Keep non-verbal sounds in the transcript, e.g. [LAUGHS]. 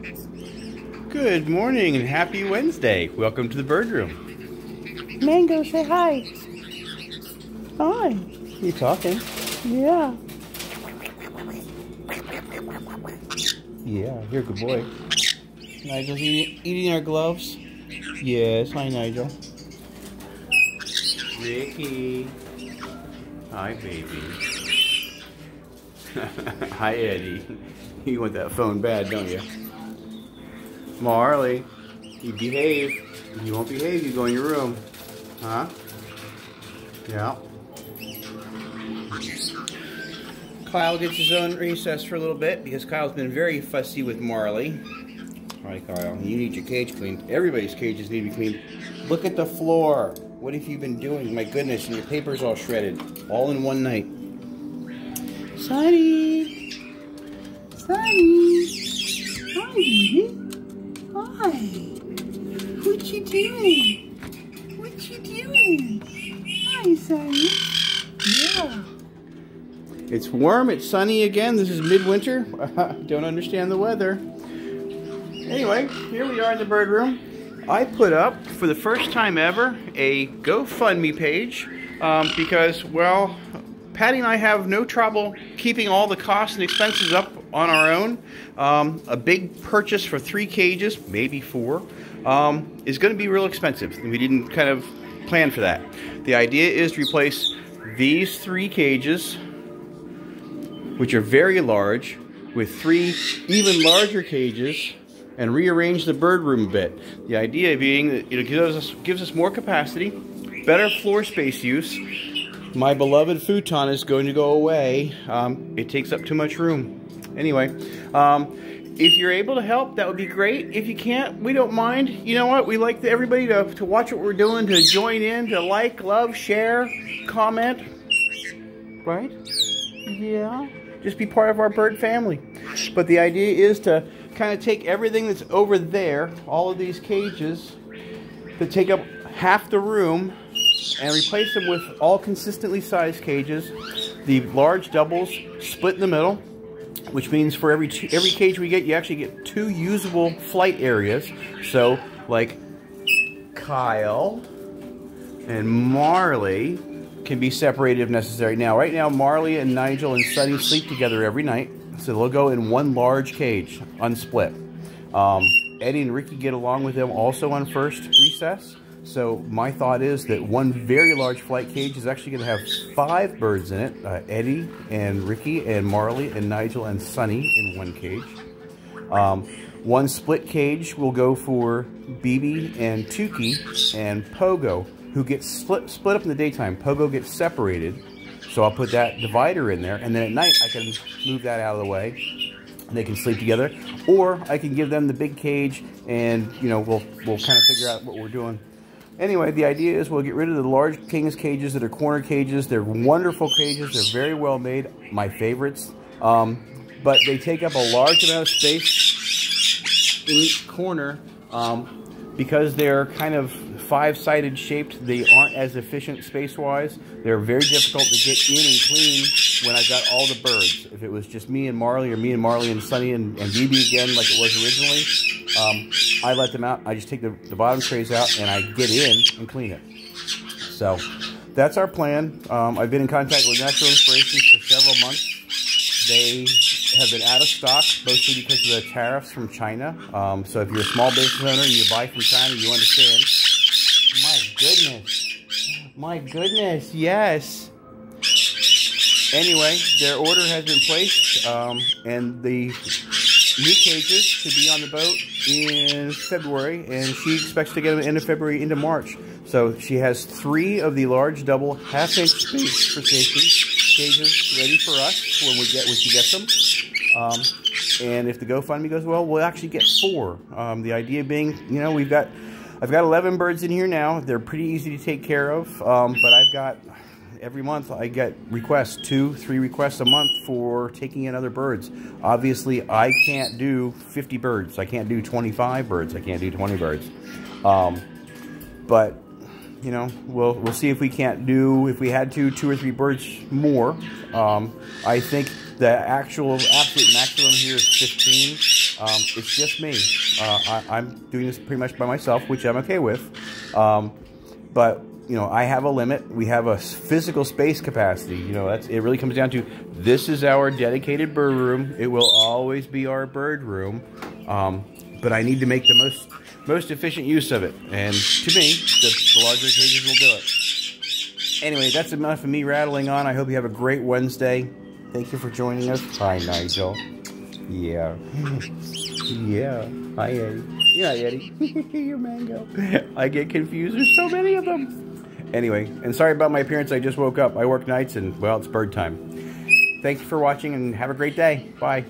Good morning and happy Wednesday. Welcome to the bird room. Mango, say hi. Hi. You talking? Yeah. Yeah, you're a good boy. Nigel's eating, eating our gloves. Yes, hi Nigel. Ricky. Hi baby. [LAUGHS] hi Eddie. [LAUGHS] You want that phone bad, don't you? Marley, you behave. You won't behave, you go in your room. Huh? Yeah. Kyle gets his own recess for a little bit because Kyle's been very fussy with Marley. Hi, Kyle. You need your cage cleaned. Everybody's cages need to be cleaned. Look at the floor. What have you been doing? My goodness, and your paper's all shredded. All in one night. Sunny! Sunny! Hi, Hi. What you doing? What you doing? Hi, Sunny. Yeah. It's warm, it's sunny again. This is midwinter. [LAUGHS] Don't understand the weather. Anyway, here we are in the bird room. I put up, for the first time ever, a GoFundMe page um, because, well, Patty and I have no trouble keeping all the costs and expenses up on our own. Um, a big purchase for three cages, maybe four, um, is going to be real expensive. We didn't kind of plan for that. The idea is to replace these three cages which are very large, with three even larger cages, and rearrange the bird room a bit. The idea being that it gives us, gives us more capacity, better floor space use. My beloved futon is going to go away. Um, it takes up too much room. Anyway, um, if you're able to help, that would be great. If you can't, we don't mind. You know what? We like everybody to, to watch what we're doing, to join in, to like, love, share, comment. Right? Yeah just be part of our bird family. But the idea is to kind of take everything that's over there, all of these cages that take up half the room, and replace them with all consistently sized cages. The large doubles split in the middle, which means for every two, every cage we get, you actually get two usable flight areas. So, like Kyle and Marley can be separated if necessary. Now, right now, Marley and Nigel and Sunny sleep together every night, so they'll go in one large cage, unsplit. Um, Eddie and Ricky get along with them also on first recess. So my thought is that one very large flight cage is actually going to have five birds in it. Uh, Eddie and Ricky and Marley and Nigel and Sunny in one cage. Um, one split cage will go for BB and Tukey and Pogo who gets split, split up in the daytime. Pogo gets separated, so I'll put that divider in there, and then at night I can move that out of the way. They can sleep together, or I can give them the big cage, and you know we'll we'll kind of figure out what we're doing. Anyway, the idea is we'll get rid of the large king's cages that are corner cages. They're wonderful cages. They're very well made. My favorites. Um, but they take up a large amount of space in each corner. Um, because they're kind of five-sided shaped, they aren't as efficient space-wise. They're very difficult to get in and clean when I've got all the birds. If it was just me and Marley, or me and Marley and Sunny and, and BB again, like it was originally, um, I let them out. I just take the, the bottom trays out and I get in and clean it. So that's our plan. Um, I've been in contact with Natural Inspirations for several months. They have been out of stock, mostly because of the tariffs from China. Um, so if you're a small business owner and you buy from China, you understand. My goodness. My goodness, yes. Anyway, their order has been placed, um, and the new cages to be on the boat in February, and she expects to get them end of February into March. So she has three of the large double half-inch space for safety cages ready for us when we get when she gets them. Um, and if the GoFundMe goes well, we'll actually get four. Um, the idea being, you know, we've got, I've got 11 birds in here now. They're pretty easy to take care of. Um, but I've got, every month I get requests, two, three requests a month for taking in other birds. Obviously, I can't do 50 birds. I can't do 25 birds. I can't do 20 birds. Um, but you know, we'll we'll see if we can't do if we had to two or three birds more. Um, I think the actual absolute maximum here is 15. Um, it's just me. Uh, I, I'm doing this pretty much by myself, which I'm okay with. Um, but you know, I have a limit. We have a physical space capacity. You know, that's it. Really comes down to this is our dedicated bird room. It will always be our bird room. Um, but I need to make the most most efficient use of it. And to me, the, the larger cages will do it. Anyway, that's enough of me rattling on. I hope you have a great Wednesday. Thank you for joining us. Hi, Nigel. Yeah. [LAUGHS] yeah. Hi, Eddie. Yeah, Eddie. [LAUGHS] Your mango. [LAUGHS] I get confused. There's so many of them. Anyway, and sorry about my appearance. I just woke up. I work nights and, well, it's bird time. Thanks for watching and have a great day. Bye.